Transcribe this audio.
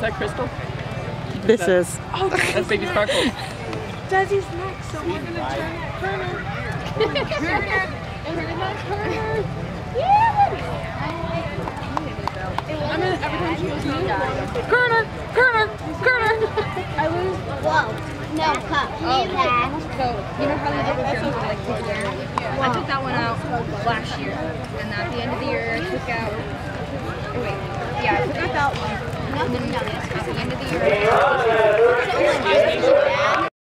that Crystal? This is. Oh, that's baby Sparkle. Desi's next, so we're gonna turn it. Turner. Turner. Turner. I mean, every time she goes down. Kerner! Kerner! Kerner! I lose. Whoa. No, cup. Oh, Leave that. so you know how they the double journal like? I took that one out last year, and at the end of the year, ಬಂದಿರೋ ಯಾವ ಯಾವ special ಏನಿದೆ